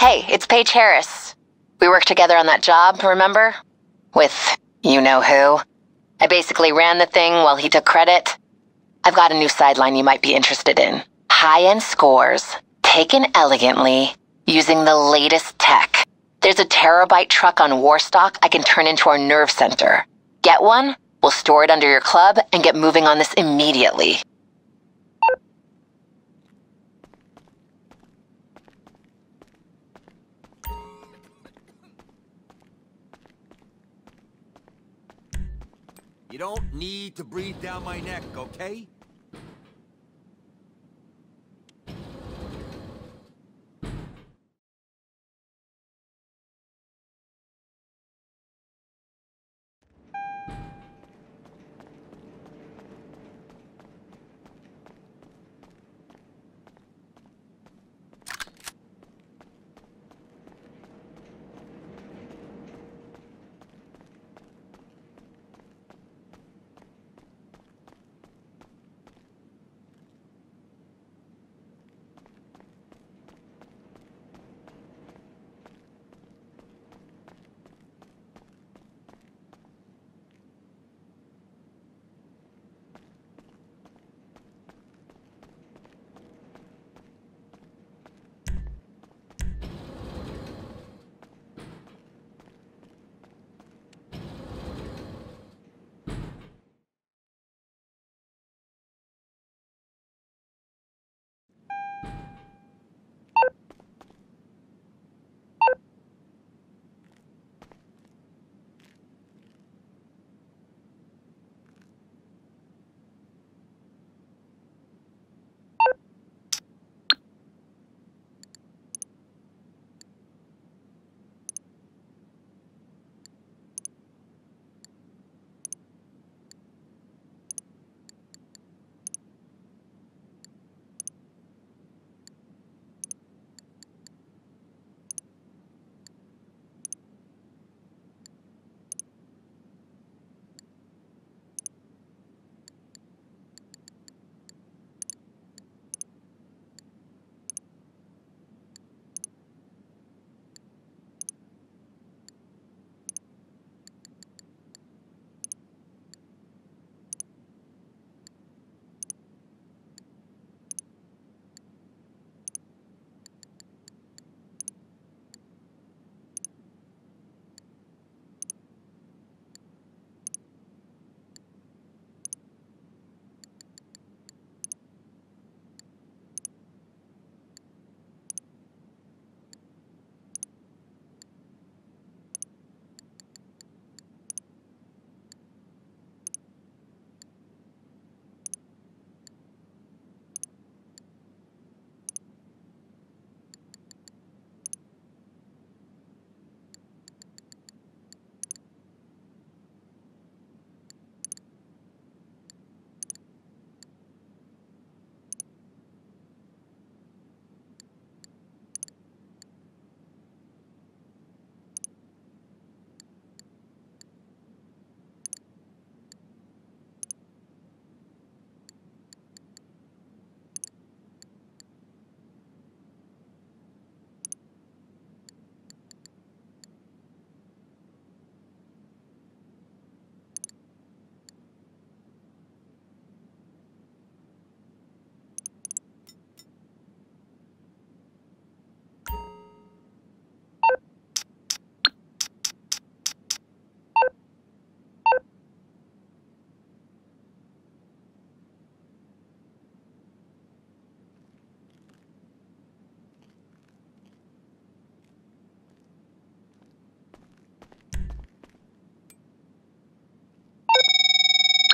Hey, it's Paige Harris. We worked together on that job, remember? With you know who. I basically ran the thing while he took credit. I've got a new sideline you might be interested in. High end scores, taken elegantly, using the latest tech. There's a Terrorbyte truck on Warstock I can turn into our nerve center. Get one? We'll store it under your club and get moving on this immediately. You don't need to breathe down my neck, okay?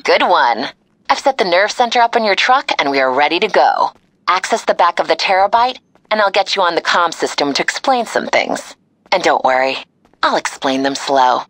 Good one. I've set the nerve center up in your truck and we are ready to go. Access the back of the Terrorbyte and I'll get you on the comm system to explain some things. And don't worry, I'll explain them slow.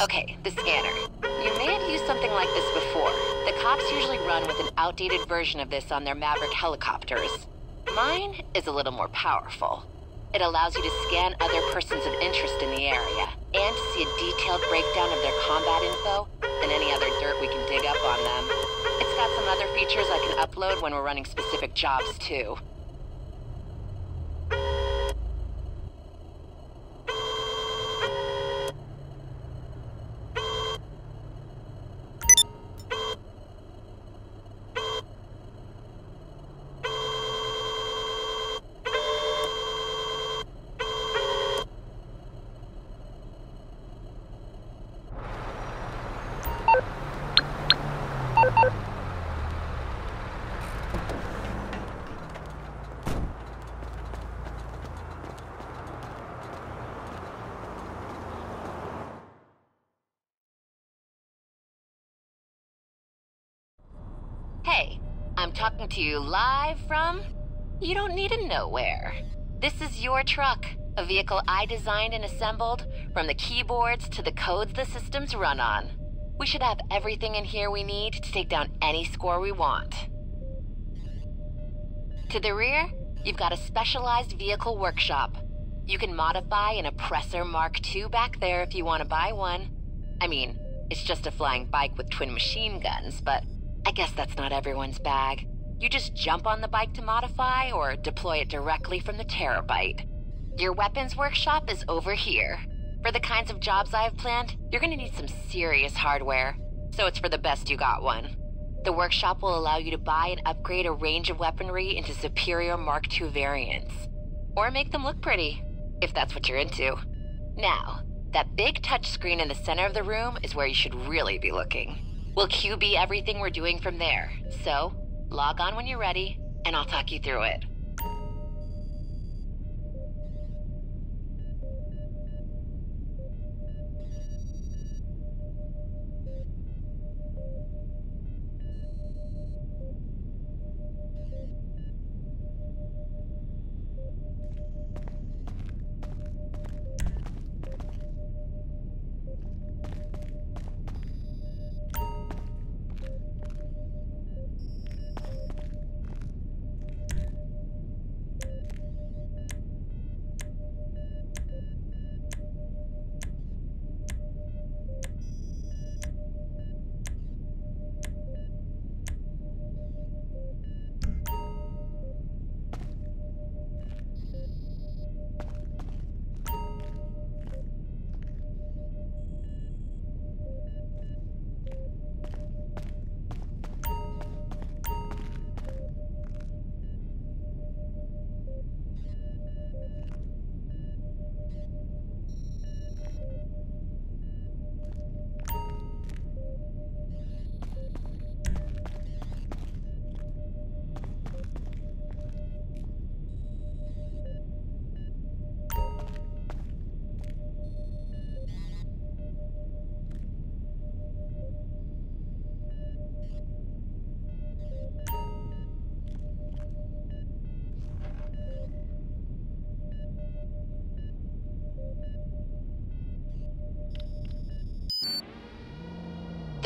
Okay, the scanner. You may have used something like this before. The cops usually run with an outdated version of this on their Maverick helicopters. Mine is a little more powerful. It allows you to scan other persons of interest in the area and to see a detailed breakdown of their combat info and any other dirt we can dig up on them. It's got some other features I can upload when we're running specific jobs too. Hey, I'm talking to you live from. You don't need a nowhere. This is your truck, a vehicle I designed and assembled, from the keyboards to the codes the systems run on. We should have everything in here we need to take down any score we want. To the rear, you've got a specialized vehicle workshop. You can modify an Oppressor Mark II back there if you want to buy one. I mean, it's just a flying bike with twin machine guns, but I guess that's not everyone's bag. You just jump on the bike to modify or deploy it directly from the Terrorbyte. Your weapons workshop is over here. For the kinds of jobs I have planned, you're gonna need some serious hardware, so it's for the best you got one. The workshop will allow you to buy and upgrade a range of weaponry into superior Mark II variants. Or make them look pretty, if that's what you're into. Now, that big touchscreen in the center of the room is where you should really be looking. We'll QB everything we're doing from there. So, log on when you're ready, and I'll talk you through it.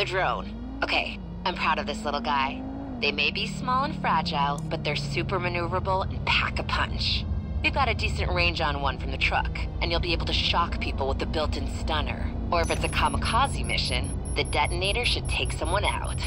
The drone. Okay, I'm proud of this little guy. They may be small and fragile, but they're super maneuverable and pack a punch. We've got a decent range on one from the truck, and you'll be able to shock people with the built-in stunner. Or if it's a kamikaze mission, the detonator should take someone out.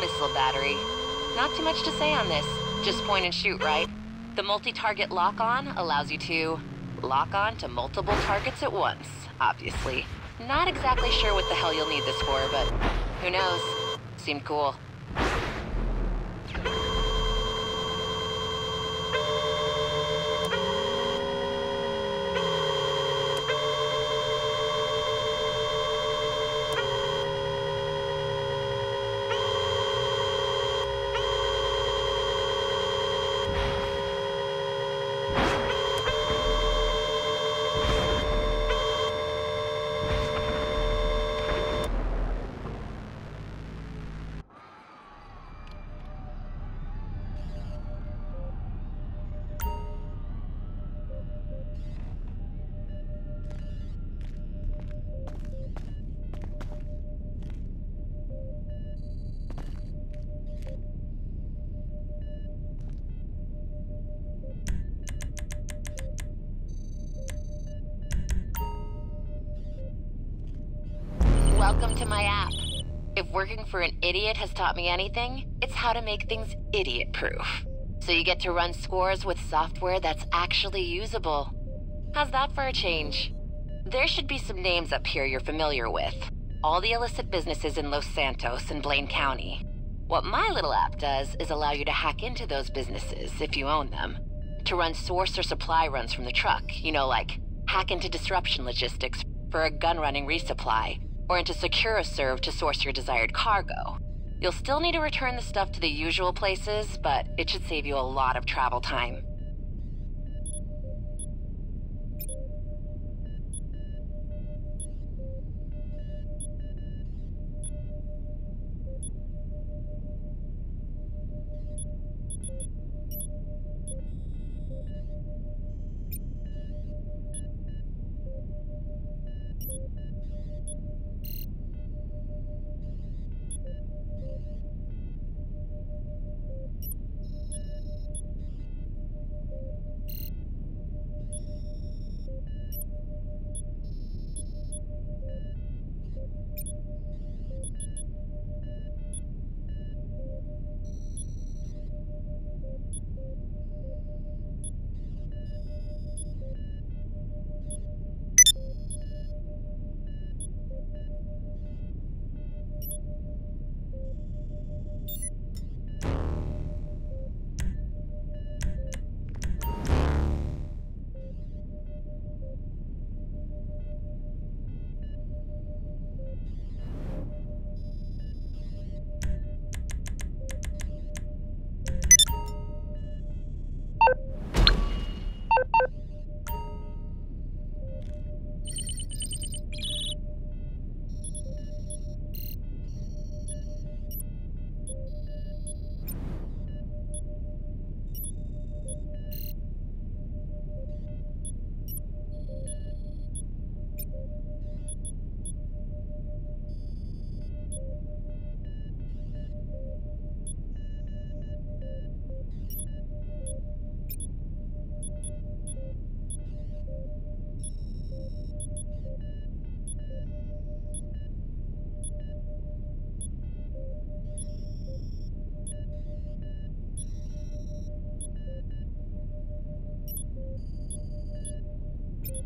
Missile battery. Not too much to say on this. Just point and shoot, right? The multi-target lock-on allows you to lock on to multiple targets at once, obviously. Not exactly sure what the hell you'll need this for, but who knows? Seemed cool. Welcome to my app. If working for an idiot has taught me anything, it's how to make things idiot-proof. So you get to run scores with software that's actually usable. How's that for a change? There should be some names up here you're familiar with. All the illicit businesses in Los Santos and Blaine County. What my little app does is allow you to hack into those businesses, if you own them. To run source or supply runs from the truck, you know, like hack into disruption logistics for a gun running resupply, or into SecuroServ to source your desired cargo. You'll still need to return the stuff to the usual places, but it should save you a lot of travel time.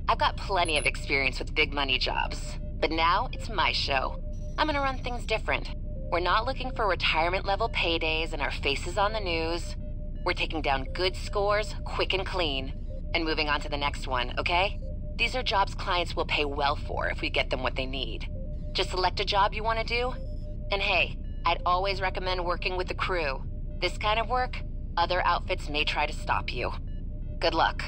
I've got plenty of experience with big money jobs, but now it's my show. I'm gonna run things different. We're not looking for retirement level paydays and our faces on the news. We're taking down good scores, quick and clean, and moving on to the next one, okay? These are jobs clients will pay well for if we get them what they need. Just select a job you want to do. And hey, I'd always recommend working with the crew. This kind of work, other outfits may try to stop you. Good luck.